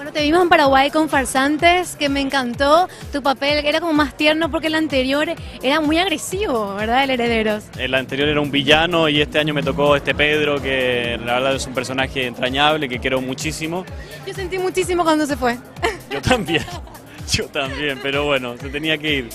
Bueno, te vimos en Paraguay con Farsantes, que me encantó. Tu papel era como más tierno porque el anterior era muy agresivo, ¿verdad? El Herederos. El anterior era un villano y este año me tocó este Pedro, que la verdad es un personaje entrañable, que quiero muchísimo. Yo sentí muchísimo cuando se fue. Yo también, yo también, pero bueno, se tenía que ir.